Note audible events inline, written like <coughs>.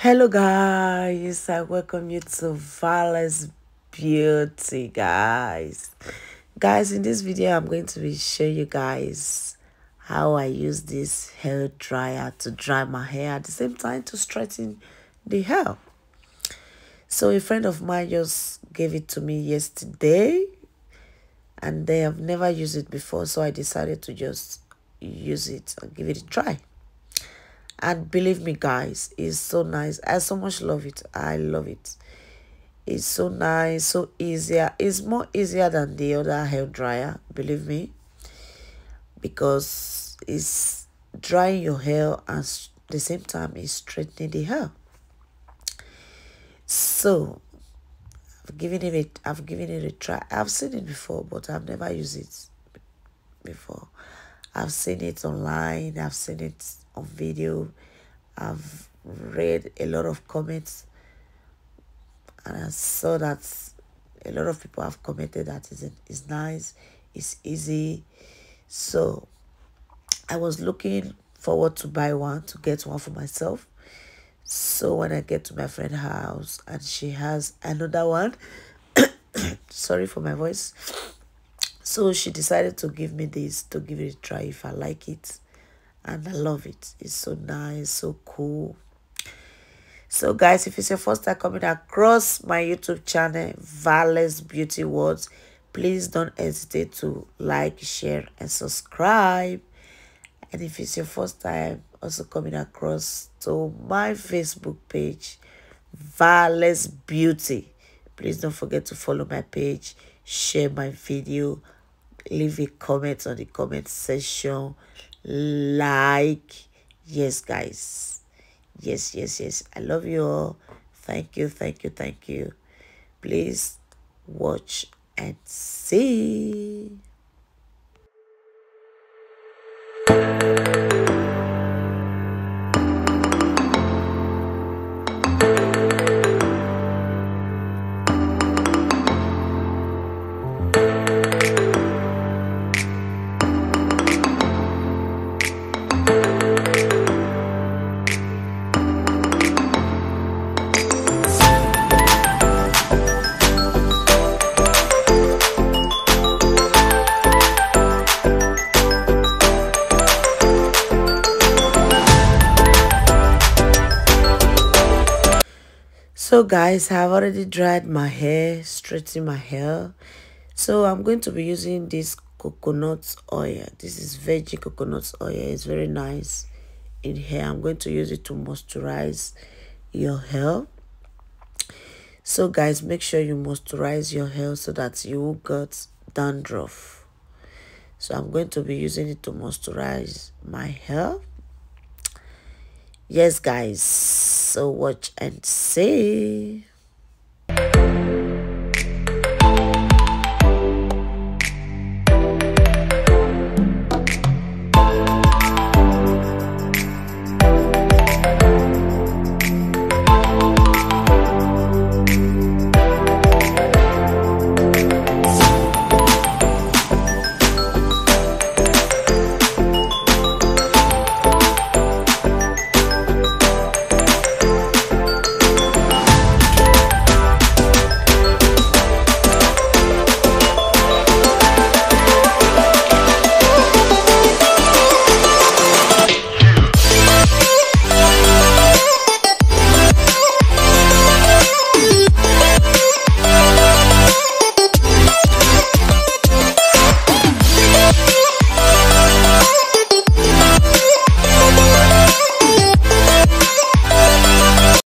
Hello guys, I welcome you to Valex Beauty guys. Guys, in this video I'm going to be showing you guys how I use this hair dryer to dry my hair at the same time to straighten the hair. So a friend of mine just gave it to me yesterday and they have never used it before so I decided to just use it and give it a try and believe me guys it's so nice. I so much love it. I love it. It's so nice so easier. It's more easier than the other hair dryer believe me. Because it's drying your hair and the same time it's straightening the hair. So i've given it i've given it a try. I've seen it before but i've never used it before i've seen it online i've seen it on video. I've read a lot of comments and I saw that a lot of people have commented that it's, it's nice, it's easy. So I was looking forward to buy one, to get one for myself. So when I get to my friend's house and she has another one, <coughs> sorry for my voice. So she decided to give me this, to give it a try if I like it and I love it. It's so nice, so cool. So guys, if it's your first time coming across my YouTube channel, Valex Beauty Words, please don't hesitate to like, share, and subscribe. And if it's your first time also coming across to my Facebook page, Valex Beauty, please don't forget to follow my page, share my video, leave a comment on the comment section. Like yes guys. Yes yes yes. I love you all. Thank you thank you thank you. Please watch and see so guys i've already dried my hair straightened my hair. So i'm going to be using this coconut oil. This is veggie coconut oil. It's very nice in hair i'm going to use it to moisturize your hair. So guys make sure you moisturize your hair so that you will get dandruff. So i'm going to be using it to moisturize my hair yes guys. So watch and see